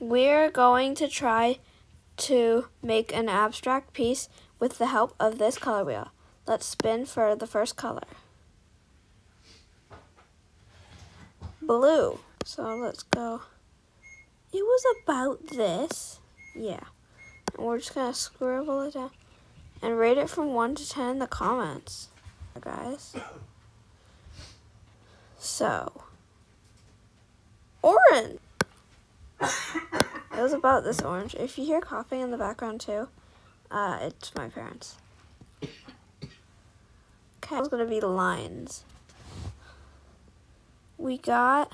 we're going to try to make an abstract piece with the help of this color wheel. Let's spin for the first color. Blue. So let's go. It was about this. Yeah. And we're just going to scribble it down and rate it from 1 to 10 in the comments, guys. So, orange. It was about this orange. If you hear coughing in the background too, uh, it's my parents. Okay, it's gonna be lines. We got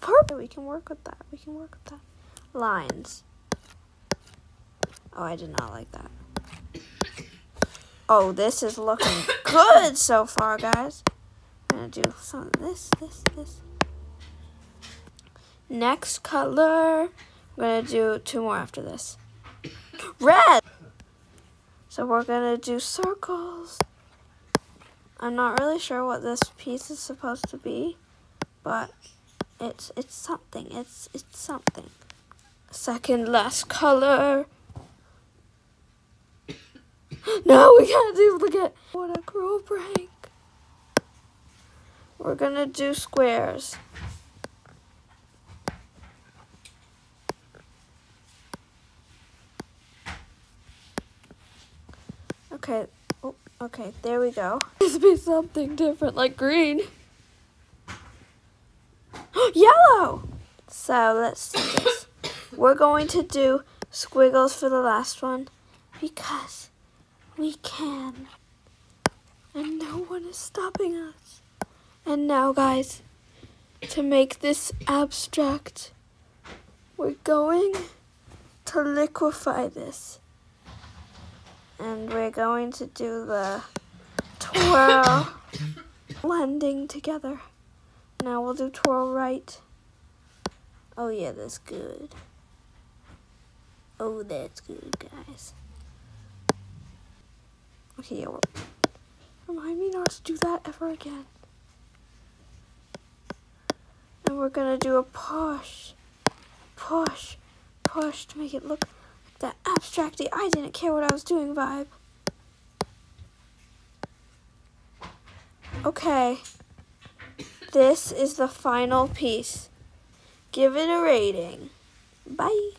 purple. We can work with that. We can work with that. Lines. Oh, I did not like that. Oh, this is looking good so far, guys. I'm gonna do some of this, this, this. Next color, I'm gonna do two more after this. Red! So we're gonna do circles. I'm not really sure what this piece is supposed to be, but it's it's something. It's it's something. Second last color. no, we gotta duplicate. What a cruel prank. We're gonna do squares. Okay. Oh, okay, there we go. This be something different, like green. Yellow! So let's do this. We're going to do squiggles for the last one because we can. And no one is stopping us. And now, guys, to make this abstract, we're going to liquefy this and we're going to do the twirl blending together. Now we'll do twirl right. Oh yeah, that's good. Oh, that's good, guys. Okay, yeah, well, remind me not to do that ever again. And we're gonna do a push, push, push to make it look that abstracty I didn't care what I was doing vibe. Okay. This is the final piece. Give it a rating. Bye.